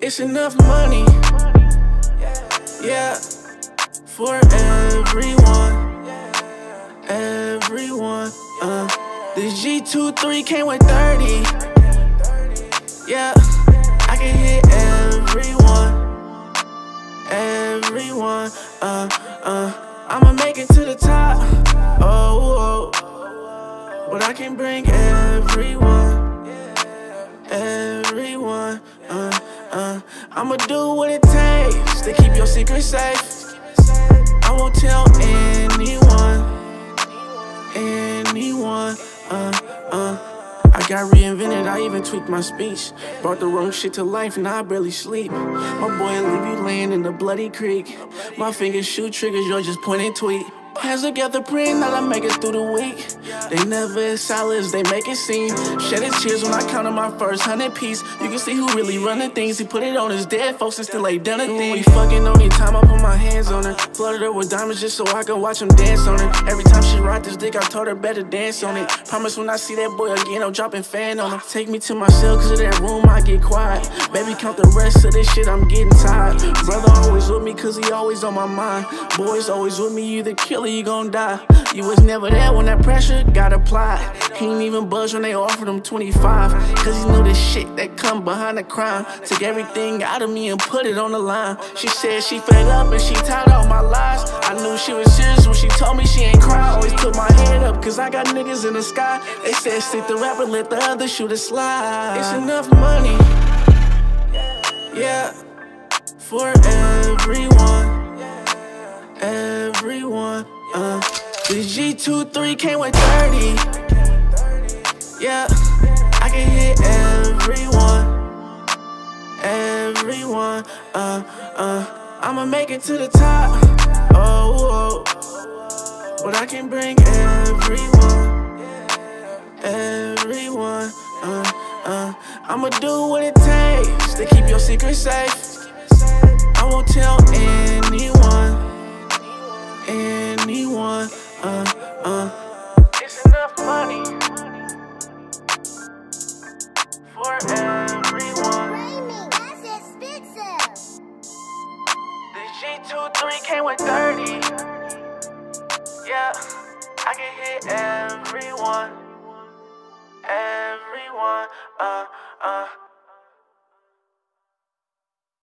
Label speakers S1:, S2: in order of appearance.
S1: It's enough money, yeah, for everyone, everyone. Uh, the G23 came with 30, yeah, I can hit everyone, everyone. Uh, uh, I'ma make it to the top, oh, oh. but I can bring everyone, everyone. Uh, uh, I'ma do what it takes to keep your secret safe. I won't tell anyone, anyone. Uh, uh. Got reinvented, I even tweaked my speech. Brought the wrong shit to life, now I barely sleep. My boy leave you laying in the bloody creek. My fingers shoot triggers, yours just point and tweet. Hands together, praying that I make it through the week. They never as solid as they make it seem. Shedding tears when I counted my first hundred piece. You can see who really running things. He put it on his dead folks and still ain't done a thing. We fucking only time I put my hands on her. Flooded her with diamonds just so I can watch him dance on her. Every time she ride this dick, I told her better dance on it. Promise when I see that boy again, I'm dropping fan on him. Take me to my cell, cause of that room, I get quiet. Baby, count the rest of this shit, I'm getting tired. Brother always with me, cause he always on my mind. Boys always with me, you the killer, you gon' die. You was never there when that pressure got applied. He ain't even budge when they offered him 25. Cause he knew the shit that come behind the crime. Took everything out of me and put it on the line. She said she fed up and she tired all my lies. I knew she was serious when she told me she ain't cry. Always put my head up cause I got niggas in the sky. They said stick the rapper, let the other shooter slide. It's enough money. Yeah, for everyone. Uh, the G23 came with 30. Yeah, I can hit everyone. Everyone. Uh, uh, I'ma make it to the top. Oh, oh. but I can bring everyone. Everyone. Uh, uh, I'ma do what it takes to keep your secret safe. I won't tell everyone.
S2: Framing, that's expensive.
S1: The G23 came with 30. Yeah, I can hit everyone. Everyone. Uh, uh.